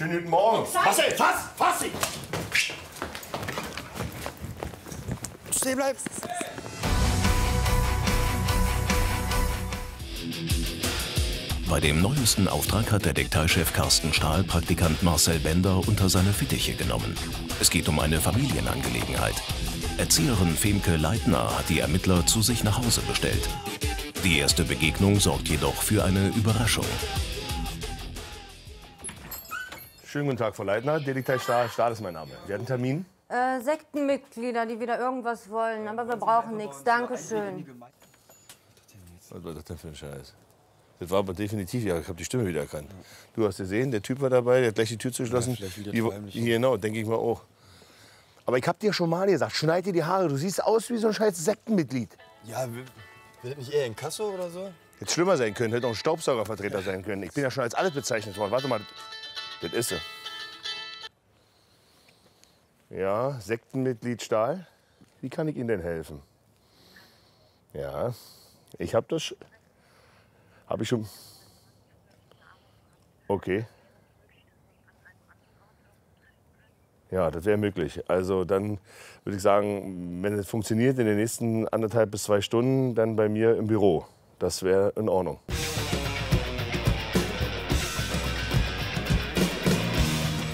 Schönen guten Morgen. Fass fass, fass dich! Stehen bleiben. Bei dem neuesten Auftrag hat Detektivchef Carsten Stahl Praktikant Marcel Bender unter seine Fittiche genommen. Es geht um eine Familienangelegenheit. Erzieherin Femke Leitner hat die Ermittler zu sich nach Hause bestellt. Die erste Begegnung sorgt jedoch für eine Überraschung. Schönen guten Tag, Frau Leitner. Detektiv Stahl, Stahl ist mein Name. Wir hatten Termin. Äh, Sektenmitglieder, die wieder irgendwas wollen, aber wir brauchen nichts. Dankeschön. Was war das denn für ein Scheiß? Das war aber definitiv, ja, ich habe die Stimme wieder erkannt. Du hast gesehen, der Typ war dabei, der hat gleich die Tür zugeschlossen. Die- verheimlichen. genau, denke ich mal auch. Aber ich habe dir schon mal gesagt, schneid dir die Haare. Du siehst aus wie so ein scheiß Sektenmitglied. Ja, das nicht eher in Kasso oder so? Hätte schlimmer sein können, hätte auch ein Staubsaugervertreter sein können. Ich bin ja schon als alles bezeichnet worden. Warte mal, das ist sie. Ja, Sektenmitglied Stahl. Wie kann ich Ihnen denn helfen? Ja, ich habe das. Habe ich schon. Okay. Ja, das wäre möglich. Also dann würde ich sagen, wenn es funktioniert in den nächsten anderthalb bis zwei Stunden, dann bei mir im Büro. Das wäre in Ordnung.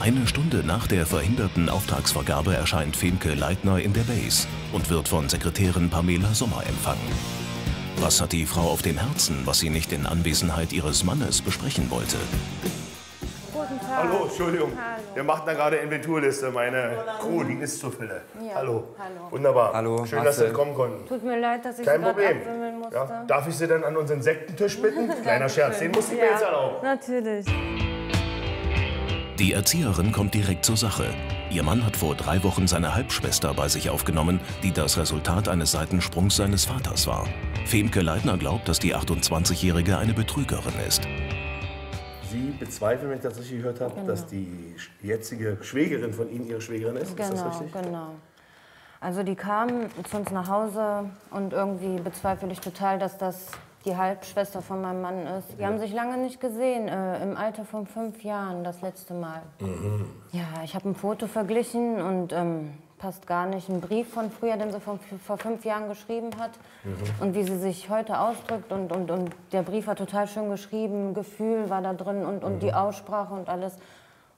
Eine Stunde nach der verhinderten Auftragsvergabe erscheint Femke Leitner in der Base und wird von Sekretärin Pamela Sommer empfangen. Was hat die Frau auf dem Herzen, was sie nicht in Anwesenheit ihres Mannes besprechen wollte? Guten Tag. Hallo, Entschuldigung. Hallo. Wir machen da gerade Inventurliste. Meine Crew, die ist zu Fülle. Ja, Hallo. hallo. Wunderbar. Hallo, Schön, dass Sie kommen konnten. Tut mir leid, dass ich Kein gerade Problem. Ja, darf ich Sie denn an unseren Sektentisch bitten? Kleiner Scherz, den muss ich mir Ja, jetzt erlauben. Natürlich. Die Erzieherin kommt direkt zur Sache. Ihr Mann hat vor drei Wochen seine Halbschwester bei sich aufgenommen, die das Resultat eines Seitensprungs seines Vaters war. Femke Leitner glaubt, dass die 28-Jährige eine Betrügerin ist. Sie bezweifeln, wenn ich das richtig gehört habe, dass die jetzige Schwägerin von Ihnen Ihre Schwägerin ist. Ist das Genau, richtig? genau. Also die kamen zu uns nach Hause und irgendwie bezweifle ich total, dass das die Halbschwester von meinem Mann ist. Die haben sich lange nicht gesehen, äh, im Alter von fünf Jahren das letzte Mal. Ja, ich habe ein Foto verglichen und ähm, passt gar nicht. Ein Brief von früher, den sie von, vor fünf Jahren geschrieben hat. Und wie sie sich heute ausdrückt. Und, und, und der Brief war total schön geschrieben. Gefühl war da drin und, und die Aussprache und alles.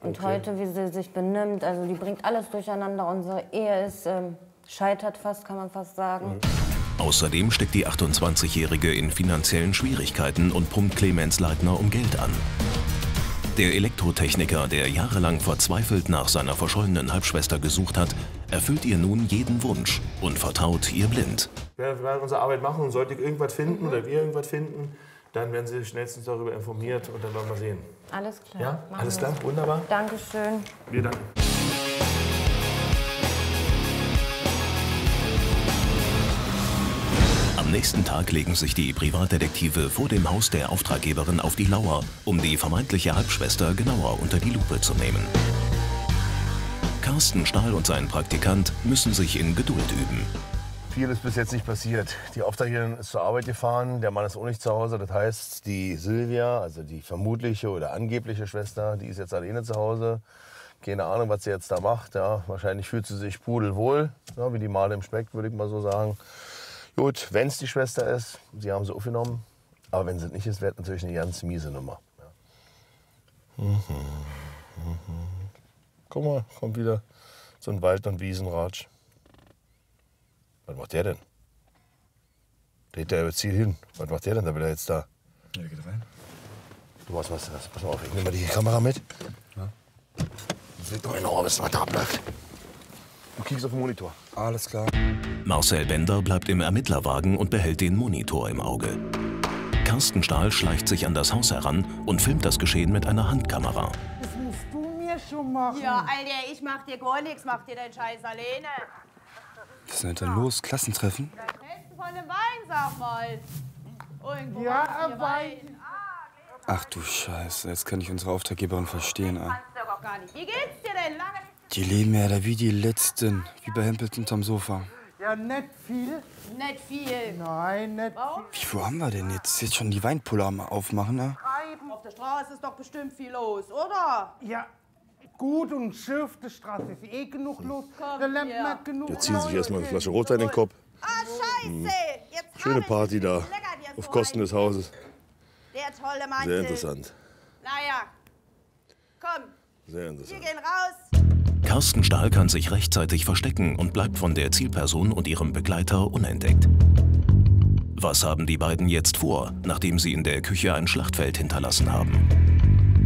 Und heute, wie sie sich benimmt, also die bringt alles durcheinander. Unsere Ehe ist, ähm, scheitert fast, kann man fast sagen. Außerdem steckt die 28-Jährige in finanziellen Schwierigkeiten und pumpt Clemens Leitner um Geld an. Der Elektrotechniker, der jahrelang verzweifelt nach seiner verschollenen Halbschwester gesucht hat, erfüllt ihr nun jeden Wunsch und vertraut ihr blind. Wir werden unsere Arbeit machen und sollte ich irgendwas finden oder wir irgendwas finden, dann werden Sie schnellstens darüber informiert und dann werden wir sehen. Alles klar. Ja, alles wir. klar, wunderbar. Dankeschön. Wir danken. Am nächsten Tag legen sich die Privatdetektive vor dem Haus der Auftraggeberin auf die Lauer, um die vermeintliche Halbschwester genauer unter die Lupe zu nehmen. Carsten Stahl und sein Praktikant müssen sich in Geduld üben. Viel ist bis jetzt nicht passiert. Die Auftraggeberin ist zur Arbeit gefahren, der Mann ist auch nicht zu Hause. Das heißt, die Silvia, also die vermutliche oder angebliche Schwester, die ist jetzt alleine zu Hause. Keine Ahnung, was sie jetzt da macht. Ja, wahrscheinlich fühlt sie sich pudelwohl, ja, wie die Male im Speck, würde ich mal so sagen. Gut, wenn es die Schwester ist, sie haben sie aufgenommen. Aber wenn sie es nicht ist, wird natürlich eine ganz miese Nummer. Ja. Mhm, mhm. Guck mal, kommt wieder so ein Wald- und Wiesenratsch. Was macht der denn? Der geht da über Ziel hin. Was macht der denn da wieder jetzt da? Ja, geht rein. Du machst was, was pass mal auf, ich nehme mal die Kamera mit. Ja. Seht doch enormes, was da abläuft. Du kriegst auf den Monitor. Alles klar. Marcel Bender bleibt im Ermittlerwagen und behält den Monitor im Auge. Carsten Stahl schleicht sich an das Haus heran und filmt das Geschehen mit einer Handkamera. Das musst du mir schon machen. Ja, Alter, ich mach dir gar nichts, mach dir den Scheiß alleine. Was ist denn dann los? Klassentreffen? Das Hälfte von dem Wein, sag mal. Irgendwo Ja, Wein. Ach du Scheiße, jetzt kann ich unsere Auftraggeberin verstehen. Ey. Kannst du doch gar nicht. Wie geht's dir denn? Lange Die leben ja da wie die Letzten. Wie bei Hempels unterm Sofa. Ja, nicht viel. nicht viel. Nein, nicht Warum? Wie, wo haben wir denn jetzt? Jetzt schon die Weinpuller am aufmachen, ne? Auf der Straße ist doch bestimmt viel los, oder? Ja, Gut und Schiff, die Straße ist eh genug los. Da lernt hier. man genug Der ziehen sich erstmal eine. Flasche Rotwein in den Kopf. Ah, scheiße! Jetzt Schöne Party da. Auf so Kosten des Hauses. Der tolle Mantel. Sehr interessant. Naja. Komm, Sehr wir interessant. gehen raus. Carsten Stahl kann sich rechtzeitig verstecken und bleibt von der Zielperson und ihrem Begleiter unentdeckt. Was haben die beiden jetzt vor, nachdem sie in der Küche ein Schlachtfeld hinterlassen haben?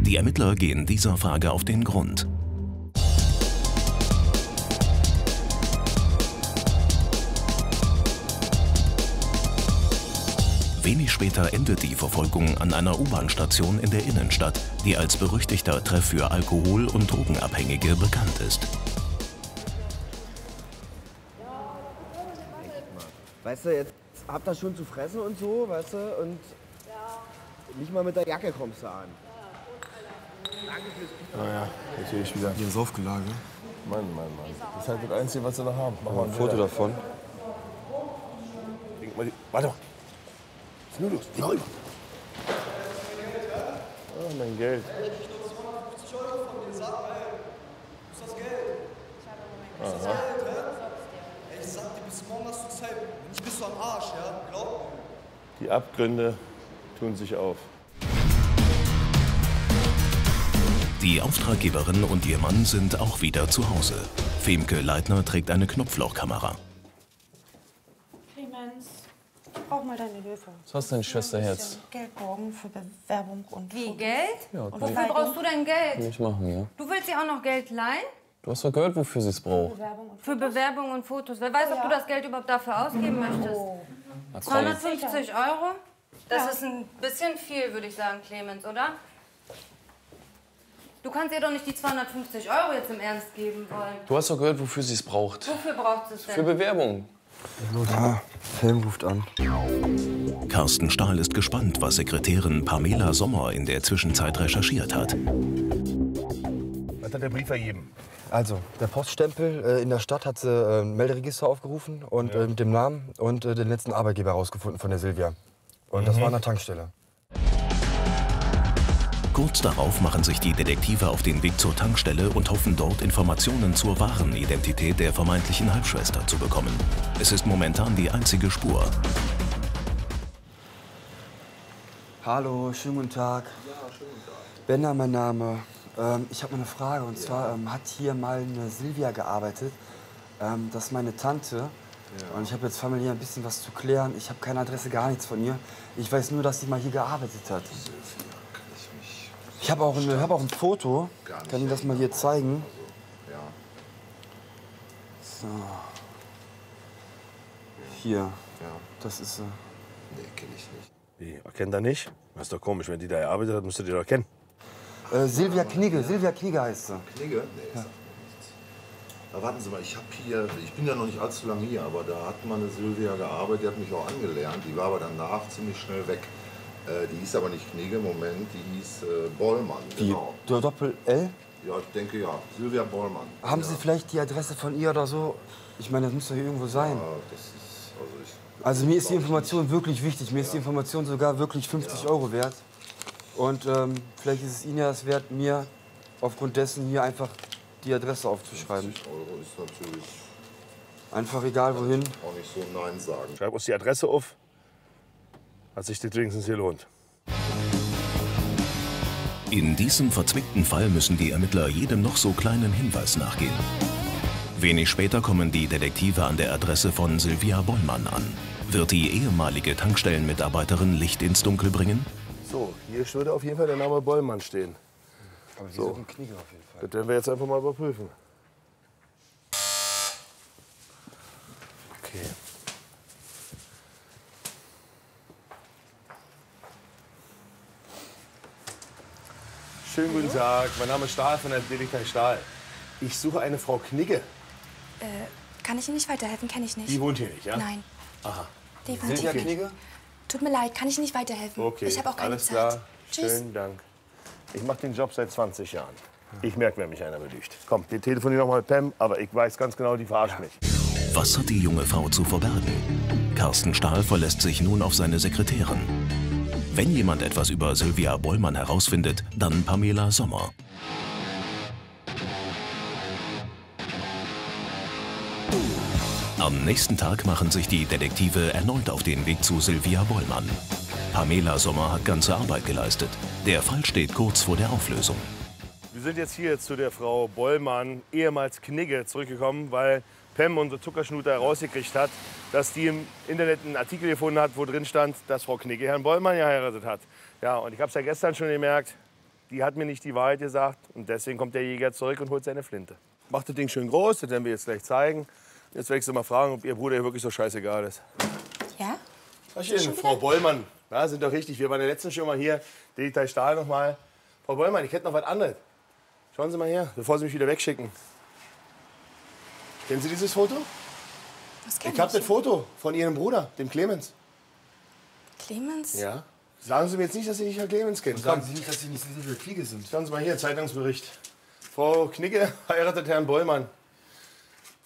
Die Ermittler gehen dieser Frage auf den Grund. Wenig später endet die Verfolgung an einer U-Bahn-Station in der Innenstadt, die als berüchtigter Treff für Alkohol- und Drogenabhängige bekannt ist. Weißt du, jetzt habt ihr schon zu fressen und so, weißt du, und nicht mal mit der Jacke kommst du an. Naja, natürlich wieder. Hier ist aufgelagert. Mann, Mann, Mann. Das ist halt das Einzige, was sie noch haben. Mach mal Ein Foto davon. Die- Warte mal. Was ist nur los? Die Räuber. Ah, mein Geld. Ich sag dir, bis morgen hast du Zeit. Nicht, bist du am Arsch, ja? Glaub Die Abgründe tun sich auf. Die Auftraggeberin und ihr Mann sind auch wieder zu Hause. Femke Leitner trägt eine Knopflochkamera. Clemens, ich brauch mal deine Hilfe. Was hast deine Schwester jetzt? Geld borgen für Bewerbung und Wie, Fotos. Geld? Ja, Und kann Wofür brauchst du dein Geld? ich machen, ja. Du willst dir auch noch Geld leihen? Du hast doch gehört, wofür sie es braucht. Bewerbung und Für Bewerbung und Fotos. Wer weiß, ob du das Geld überhaupt dafür ausgeben möchtest. Na, komm. 250 Euro? Das ist ein bisschen viel, würde ich sagen, Clemens, oder? Du kannst ihr doch nicht die 250 Euro jetzt im Ernst geben wollen. Du hast doch gehört, wofür sie es braucht. Wofür braucht sie es Für denn? Bewerbung. Ah, Film ruft an. Carsten Stahl ist gespannt, was Sekretärin Pamela Sommer in der Zwischenzeit recherchiert hat. Was hat der Brief ergeben? Also, der Poststempel äh, in der Stadt hat sie äh, ein Melderegister aufgerufen und äh, mit dem Namen und äh, den letzten Arbeitgeber herausgefunden von der Silvia. Und das war an der Tankstelle. Kurz darauf machen sich die Detektive auf den Weg zur Tankstelle und hoffen dort Informationen zur wahren Identität der vermeintlichen Halbschwester zu bekommen. Es ist momentan die einzige Spur. Hallo, schönen guten Tag. Ja, schönen guten Tag. Bender, mein Name. Ähm, ich habe mal eine Frage. Und zwar ähm, hat hier mal eine Silvia gearbeitet. Ähm, das ist meine Tante. Und ich habe jetzt familiär ein bisschen was zu klären. Ich habe keine Adresse, gar nichts von ihr. Ich weiß nur, dass sie mal hier gearbeitet hat. Ich habe auch, ein- hab auch ein Foto. Kann Ihnen das mal hier zeigen? So. Hier. Das ist sie. Wie, erkennt er nicht? Das ist doch komisch, wenn die da gearbeitet hat, müsstet ihr doch kennen. Äh, Silvia Knigge. Silvia Knigge heißt sie. Knigge? Nee, nichts. Aber warten Sie mal, ich habe hier, ich bin ja noch nicht allzu lange hier, aber da hat mal eine Sylvia gearbeitet, die hat mich auch angelernt. Die war aber danach ziemlich schnell weg. Äh, die hieß aber nicht Knigge, Moment, die hieß äh, Bollmann. Wie? Genau. Doppel-L? Ja, ich denke ja. Sylvia Bollmann. Haben ja. Sie vielleicht die Adresse von ihr oder so? Ich meine, das muss doch hier irgendwo sein. Ja, das ist, also ich. Also mir ist die Information wirklich wichtig. Mir ist die Information sogar wirklich 50 Euro wert. Und ähm, vielleicht ist es Ihnen ja es wert, mir aufgrund dessen hier einfach die Adresse aufzuschreiben. nicht. 50 Euro ist natürlich Einfach egal wohin. auch nicht so Nein sagen. Schreib uns die Adresse auf. Hat sich das wenigstens gelohnt. In diesem verzwickten Fall müssen die Ermittler jedem noch so kleinen Hinweis nachgehen. Wenig später kommen die Detektive an der Adresse von Sylvia Bollmann an. Wird die ehemalige Tankstellenmitarbeiterin Licht ins Dunkel bringen? So, hier würde auf jeden Fall der Name Bollmann stehen. Aber Sie So. suchen Knigge auf jeden Fall. Das werden wir jetzt einfach mal überprüfen. Schönen guten Tag, mein Name ist Stahl von der Detektiv Stahl. Ich suche eine Frau Knigge. Äh, kann ich Ihnen nicht weiterhelfen? Kenne ich nicht. Die wohnt hier nicht, ja? Nein. Aha. Definitiv Silvia nicht. Knigge? Tut mir leid, kann ich Ihnen nicht weiterhelfen. Okay, Ich habe auch keine alles Zeit. klar. Tschüss. Schönen Dank. Ich mache den Job seit 20 Jahren. Ich merke, wenn mich einer belügt. Komm, wir telefonieren noch mal mit Pam, aber ich weiß ganz genau, die verarscht mich. Was hat die junge Frau zu verbergen? Carsten Stahl verlässt sich nun auf seine Sekretärin. Wenn jemand etwas über Sylvia Bollmann herausfindet, dann Pamela Sommer. Am nächsten Tag machen sich die Detektive erneut auf den Weg zu Sylvia Bollmann. Pamela Sommer hat ganze Arbeit geleistet. Der Fall steht kurz vor der Auflösung. Wir sind jetzt hier zu der Frau Bollmann, ehemals Knigge, zurückgekommen, weil Pam, unsere Zuckerschnute, herausgekriegt hat, dass die im Internet einen Artikel gefunden hat, wo drin stand, dass Frau Knigge Herrn Bollmann geheiratet hat. Ja, und ich habe es ja gestern schon gemerkt, die hat mir nicht die Wahrheit gesagt und deswegen kommt der Jäger zurück und holt seine Flinte. Macht das Ding schön groß, das werden wir jetzt gleich zeigen. Jetzt werde ich Sie mal fragen, ob Ihr Bruder ihr wirklich so scheißegal ist. Ja? Taschen, Frau Bollmann. Ja, sind doch richtig. Wir waren ja letztens schon mal hier. Detail Stahl noch mal. Frau Bollmann, ich hätte noch was anderes. Schauen Sie mal her, bevor Sie mich wieder wegschicken. Kennen Sie dieses Foto? Was kenn Ich habe das Foto von Ihrem Bruder, dem Clemens. Clemens? Ja. Sagen Sie mir jetzt nicht, dass Sie nicht Herrn Clemens kennen. Sagen Sie nicht, dass Sie nicht Silvia Fliege sind. Schauen Sie mal hier, Zeitungsbericht. Frau Knigge heiratet Herrn Bollmann.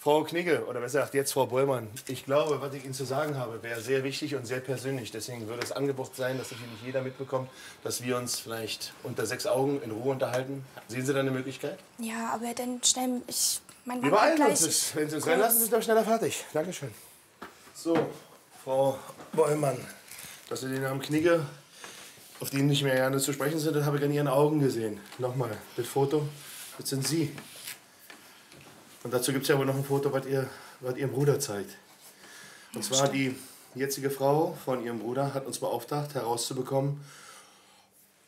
Frau Knigge, oder besser gesagt jetzt Frau Bollmann, ich glaube, was ich Ihnen zu sagen habe, wäre sehr wichtig und sehr persönlich. Deswegen würde es angebracht sein, dass natürlich jeder mitbekommt, dass wir uns vielleicht unter sechs Augen in Ruhe unterhalten. Sehen Sie da eine Möglichkeit? Ja, aber dann schnell. Ich. Mein Wir beeilen uns. Das- Wenn Sie uns reinlassen, sind wir schneller fertig. Dankeschön. So, Frau Bollmann, dass Sie den Namen Knigge, auf den nicht mehr gerne zu sprechen sind, das habe ich an Ihren Augen gesehen. Nochmal, das Foto, das sind Sie. Und dazu gibt es ja wohl noch ein Foto, was, ihr, was Ihrem Bruder zeigt. Und zwar die jetzige Frau von Ihrem Bruder hat uns beauftragt, herauszubekommen,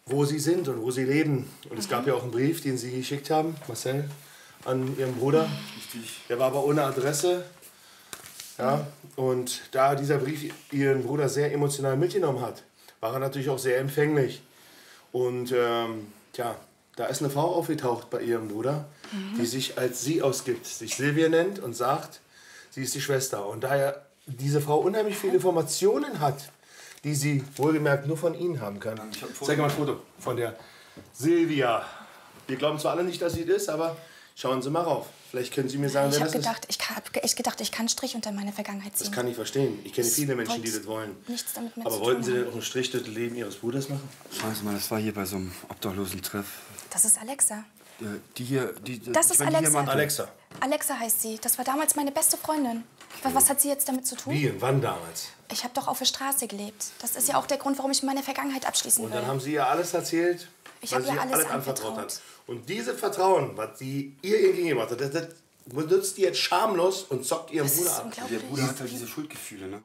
wo Sie sind und wo Sie leben. Und es gab ja auch einen Brief, den Sie geschickt haben, Marcel, an Ihren Bruder. Der war aber ohne Adresse. Ja, und da dieser Brief Ihren Bruder sehr emotional mitgenommen hat, war er natürlich auch sehr empfänglich. Und ähm, tja, da ist eine Frau aufgetaucht bei Ihrem Bruder, die sich als sie ausgibt, sich Silvia nennt und sagt, sie ist die Schwester. Und da er diese Frau unheimlich viele Informationen hat, die sie wohlgemerkt nur von Ihnen haben kann. Zeig mal ein Foto von der Silvia. Wir glauben zwar alle nicht, dass sie das ist, aber schauen Sie mal rauf. Vielleicht können Sie mir sagen, Ich wer das ist. gedacht, ich habe echt gedacht, ich kann einen Strich unter meine Vergangenheit ziehen. Das kann ich verstehen. Ich kenne Ich viele Menschen, die das wollen. nichts damit mehr Aber zu wollten tun Sie denn auch einen Strich durch das Leben Ihres Bruders machen? Schauen Sie mal, das war hier bei so einem obdachlosen Treff. Das ist Alexa. Äh, Die hier, die, Das ist die hier Alexa. Alexa. Alexa heißt sie. Das war damals meine beste Freundin. Was, was hat sie jetzt damit zu tun? Wie und wann damals? Ich habe doch auf der Straße gelebt. Das ist ja auch der Grund, warum ich meine Vergangenheit abschließen Und will. dann haben Sie ihr alles erzählt, Ich weil hab sie ihr ihr alles anvertraut hat. Und dieses Vertrauen, was sie ihr entgegengemacht hat, das, das benutzt die jetzt schamlos und zockt ihren Das Bruder ab. Der Bruder hat halt diese Schuldgefühle, ne?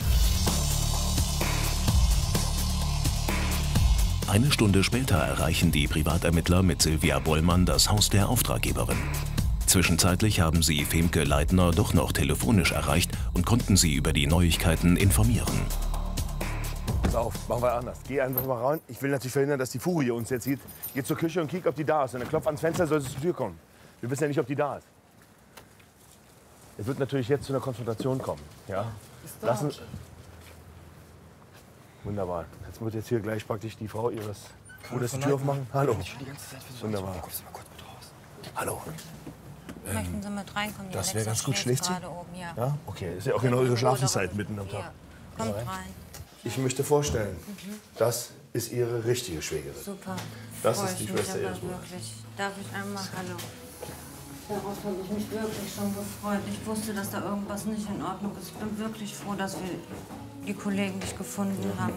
Eine Stunde später erreichen die Privatermittler mit Silvia Bollmann das Haus der Auftraggeberin. Zwischenzeitlich haben sie Femke Leitner doch noch telefonisch erreicht und konnten sie über die Neuigkeiten informieren. Pass auf, machen wir anders. Geh einfach mal rein. Ich will natürlich verhindern, dass die Furie uns jetzt sieht. Geh zur Küche und kick, ob die da ist. Und dann klopf ans Fenster, soll sie zur Tür kommen. Wir wissen ja nicht, ob die da ist. Es wird natürlich jetzt zu einer Konfrontation kommen. Ja? Lassen. Wunderbar. Jetzt wird jetzt hier gleich praktisch die Frau ihres Bruders die Tür aufmachen. Hallo. Die ganze Zeit versucht, Wunderbar. Hallo. Möchten Sie mit reinkommen? Die das wäre ganz gut. schläft sie? oben, ja. Ja? Okay, ist ja auch genau ihre Schlafenszeit mitten am Tag. Kommt rein. Ich möchte vorstellen, das ist ihre richtige Schwägerin. Super. Das Freu ist die Schwester ihres Bruders. Darf ich einmal Hallo? Darauf habe ich mich wirklich schon gefreut. Ich wusste, dass da irgendwas nicht in Ordnung ist. Ich bin wirklich froh, dass wir die Kollegen dich gefunden haben.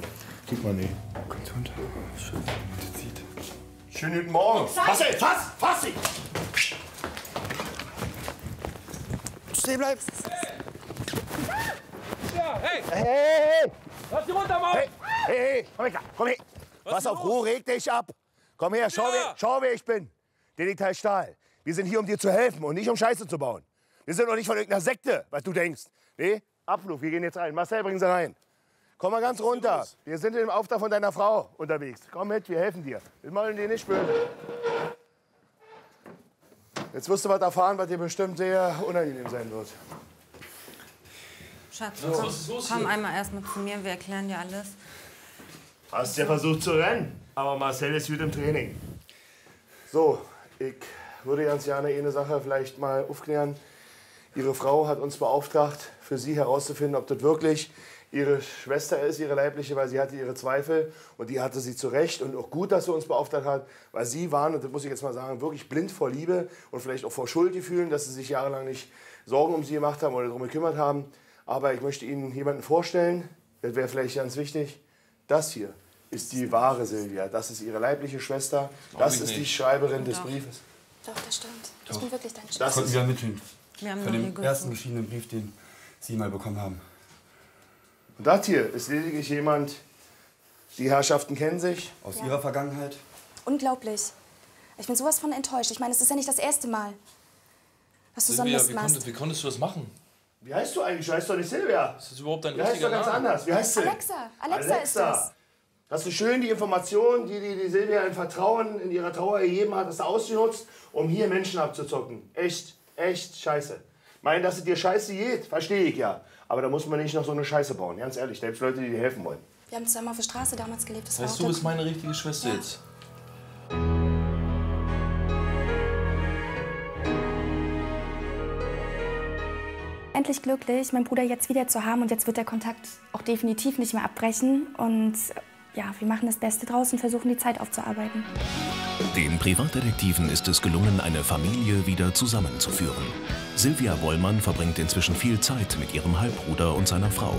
Guck mal, nee. Kommt runter. Wenn man das sieht. Schönen guten Morgen. Marcel, fass! Fass sie! Stehen bleiben! Hey! Hey, hey, hey! Lass die runter, Mann! Hey, hey, hey, komm her, komm her! Pass ist auf? Ruhe, reg dich ab! Komm her, schau, Ja. wer, schau, wer ich bin. Detektiv Stahl. Wir sind hier, um dir zu helfen und nicht um Scheiße zu bauen. Wir sind doch nicht von irgendeiner Sekte, was du denkst. Nee, Abflug, wir gehen jetzt rein. Marcel, bring sie rein. Komm mal ganz runter. Wir sind im Auftrag von deiner Frau unterwegs. Komm mit, wir helfen dir. Wir wollen dir nicht böse. Jetzt wirst du was erfahren, was dir bestimmt sehr unangenehm sein wird. Schatz, So. komm, komm einmal erst mal zu mir. Wir erklären dir alles. Hast ja versucht zu rennen, aber Marcel ist gut im Training. So, ich würde ganz gerne eine Sache vielleicht mal aufklären. Ihre Frau hat uns beauftragt, für Sie herauszufinden, ob das wirklich ihre Schwester ist, ihre leibliche, weil sie hatte ihre Zweifel und die hatte sie zurecht und auch gut, dass sie uns beauftragt hat, weil sie waren, und das muss ich jetzt mal sagen, wirklich blind vor Liebe und vielleicht auch vor Schuldgefühlen, dass sie sich jahrelang nicht Sorgen um sie gemacht haben oder darum gekümmert haben. Aber ich möchte Ihnen jemanden vorstellen, das wäre vielleicht ganz wichtig, das hier ist die wahre Silvia, das ist ihre leibliche Schwester, das ist die. Schreiberin des Doch. Briefes. Doch, das stimmt. Ich bin wirklich deine Das Schwester. Konnten wir ermitteln. Wir haben Von dem ersten geschiedenen Brief, den Sie mal bekommen haben. Und das hier ist lediglich jemand, die Herrschaften kennen sich. Aus Ja. Ihrer Vergangenheit. Unglaublich. Ich bin sowas von enttäuscht. Ich meine, es ist ja nicht das erste Mal, dass du so einen Silvia, Mist wie, machst. konntest, wie konntest du das machen? Wie heißt du eigentlich? Du heißt doch nicht Silvia. Ist das überhaupt dein Wie heißt richtiger doch ganz Name? anders. Wie heißt sie? Alexa, Alexa, ist das. Hast du schön die Informationen, die die, die Silvia in Vertrauen in ihrer Trauer ergeben hat, hast du ausgenutzt, um hier Menschen abzuzocken. Echt, echt scheiße. Meinen, dass es dir scheiße geht, verstehe ich ja. Aber da muss man nicht noch so eine Scheiße bauen, ganz ehrlich. Selbst Leute, die dir helfen wollen. Wir haben zusammen auf der Straße damals gelebt. Das heißt, war du bist meine richtige Schwester jetzt. endlich glücklich, meinen Bruder jetzt wieder zu haben und jetzt wird der Kontakt auch definitiv nicht mehr abbrechen und ja, wir machen das Beste draus und versuchen die Zeit aufzuarbeiten. Den Privatdetektiven ist es gelungen, eine Familie wieder zusammenzuführen. Silvia Wollmann verbringt inzwischen viel Zeit mit ihrem Halbbruder und seiner Frau.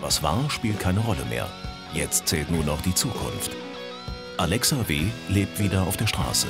Was war, spielt keine Rolle mehr. Jetzt zählt nur noch die Zukunft. Alexa W. lebt wieder auf der Straße.